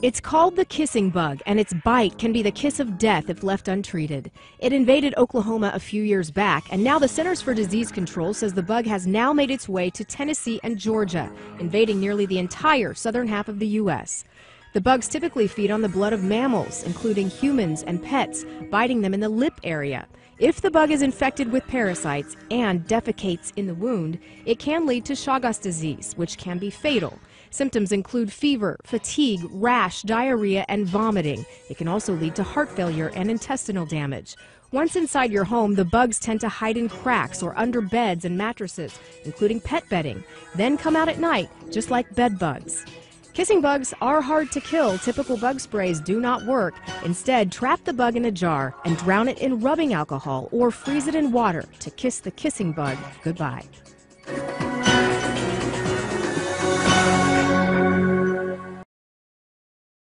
It's called the kissing bug, and its bite can be the kiss of death if left untreated. It invaded Oklahoma a few years back, and now the Centers for Disease Control says the bug has now made its way to Tennessee and Georgia, invading nearly the entire southern half of the U.S. The bugs typically feed on the blood of mammals, including humans and pets, biting them in the lip area. If the bug is infected with parasites and defecates in the wound, it can lead to Chagas disease, which can be fatal. Symptoms include fever, fatigue, rash, diarrhea, and vomiting. It can also lead to heart failure and intestinal damage. Once inside your home, the bugs tend to hide in cracks or under beds and mattresses, including pet bedding, then come out at night, just like bed bugs. Kissing bugs are hard to kill. Typical bug sprays do not work. Instead, trap the bug in a jar and drown it in rubbing alcohol or freeze it in water to kiss the kissing bug goodbye.